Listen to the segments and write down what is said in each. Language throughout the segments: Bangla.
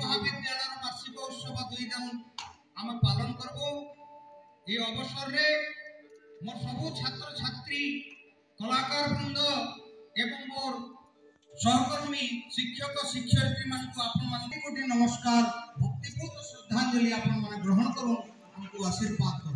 মহাবিদ্যালয়ের বার্ষিক উৎসব দুই দিন আমি পালন করব। এই অবসরে মোর সবু ছাত্র ছাত্রী কলাকার বৃন্দ এবং মোর সহকর্মী শিক্ষক শিক্ষয়িত্রী মানুষ আপনার কোটি নমস্কার ভক্তিপূর্ণ শ্রদ্ধাঞ্জলি আপনার গ্রহণ করুন। আমাকে আশীর্বাদ করুন।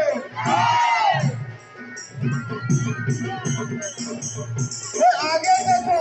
आगे देखो।